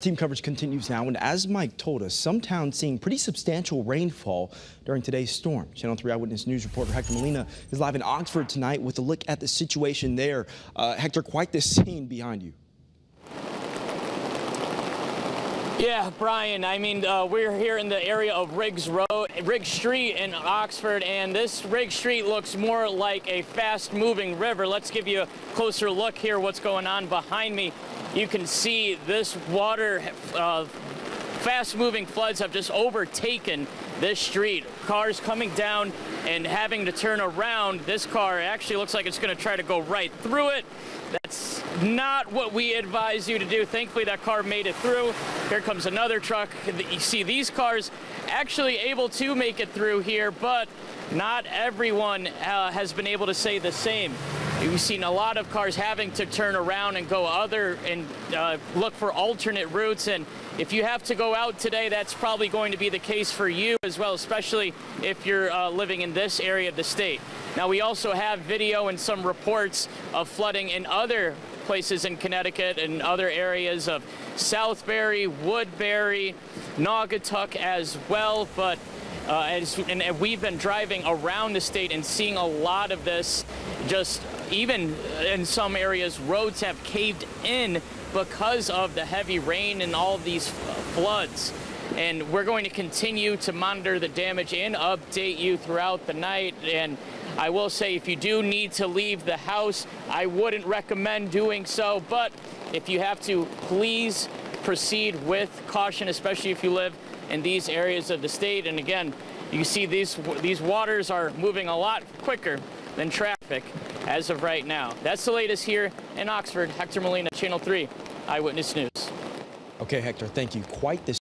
Team coverage continues now, and as Mike told us, some towns seeing pretty substantial rainfall during today's storm. Channel 3 Eyewitness News reporter Hector Molina is live in Oxford tonight with a look at the situation there. Uh, Hector, quite the scene behind you. Yeah, Brian, I mean, uh, we're here in the area of Riggs Road, Riggs Street in Oxford, and this Riggs Street looks more like a fast-moving river. Let's give you a closer look here, what's going on behind me. You can see this water, uh, fast-moving floods have just overtaken this street. Cars coming down and having to turn around. This car actually looks like it's going to try to go right through it. That's not what we advise you to do. Thankfully, that car made it through. Here comes another truck. You see these cars actually able to make it through here, but not everyone uh, has been able to say the same. We've seen a lot of cars having to turn around and go other and uh, look for alternate routes. And if you have to go out today, that's probably going to be the case for you as well, especially if you're uh, living in this area of the state. Now, we also have video and some reports of flooding in other places in Connecticut and other areas of Southbury, Woodbury, Naugatuck as well. But uh, as, and we've been driving around the state and seeing a lot of this just even in some areas roads have caved in because of the heavy rain and all these floods. And we're going to continue to monitor the damage and update you throughout the night. And I will say if you do need to leave the house I wouldn't recommend doing so. But if you have to please proceed with caution especially if you live in these areas of the state. And again you see these these waters are moving a lot quicker than traffic as of right now. That's the latest here in Oxford. Hector Molina, Channel 3, Eyewitness News. Okay, Hector, thank you. Quite the